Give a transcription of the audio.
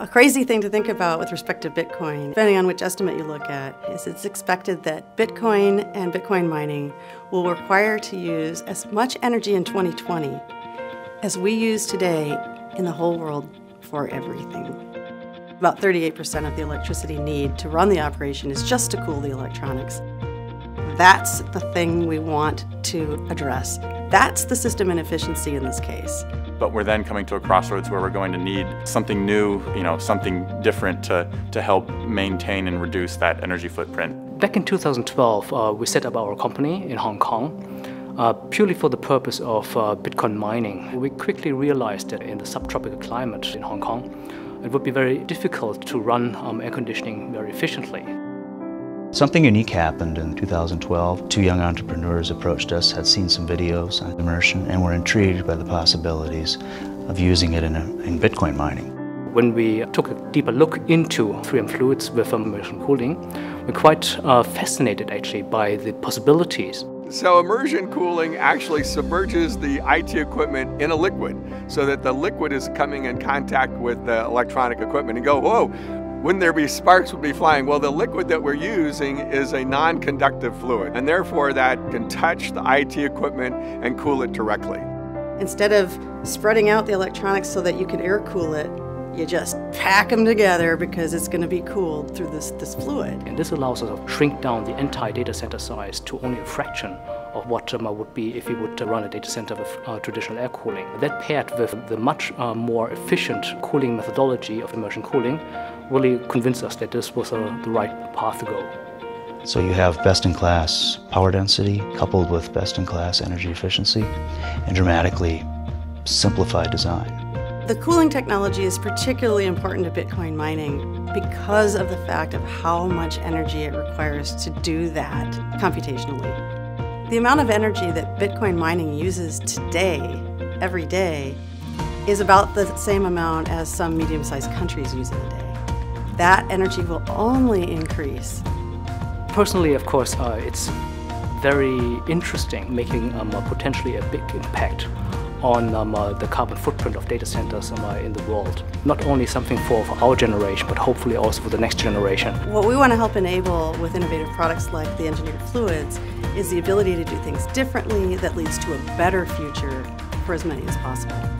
A crazy thing to think about with respect to Bitcoin, depending on which estimate you look at, is it's expected that Bitcoin and Bitcoin mining will require to use as much energy in 2020 as we use today in the whole world for everything. About 38% of the electricity need to run the operation is just to cool the electronics. That's the thing we want to address. That's the system inefficiency in this case but we're then coming to a crossroads where we're going to need something new, you know, something different to, to help maintain and reduce that energy footprint. Back in 2012, uh, we set up our company in Hong Kong. Uh, purely for the purpose of uh, Bitcoin mining. We quickly realized that in the subtropical climate in Hong Kong, it would be very difficult to run um, air conditioning very efficiently. Something unique happened in 2012. Two young entrepreneurs approached us, had seen some videos on immersion, and were intrigued by the possibilities of using it in, a, in Bitcoin mining. When we took a deeper look into 3M fluids with immersion cooling, we're quite uh, fascinated actually by the possibilities. So immersion cooling actually submerges the IT equipment in a liquid so that the liquid is coming in contact with the electronic equipment and go, whoa, wouldn't there be sparks would be flying? Well, the liquid that we're using is a non-conductive fluid, and therefore that can touch the IT equipment and cool it directly. Instead of spreading out the electronics so that you can air cool it, you just pack them together because it's going to be cooled through this, this fluid. And this allows us to shrink down the entire data center size to only a fraction of what um, would be if we would run a data center with uh, traditional air cooling. That paired with the much uh, more efficient cooling methodology of immersion cooling really convinced us that this was uh, the right path to go. So you have best-in-class power density coupled with best-in-class energy efficiency and dramatically simplified design. The cooling technology is particularly important to Bitcoin mining because of the fact of how much energy it requires to do that computationally. The amount of energy that Bitcoin mining uses today, every day, is about the same amount as some medium-sized countries use in a day. That energy will only increase. Personally, of course, uh, it's very interesting making um, potentially a big impact on um, uh, the carbon footprint of data centers um, uh, in the world. Not only something for, for our generation, but hopefully also for the next generation. What we want to help enable with innovative products like the engineered fluids is the ability to do things differently that leads to a better future for as many as possible.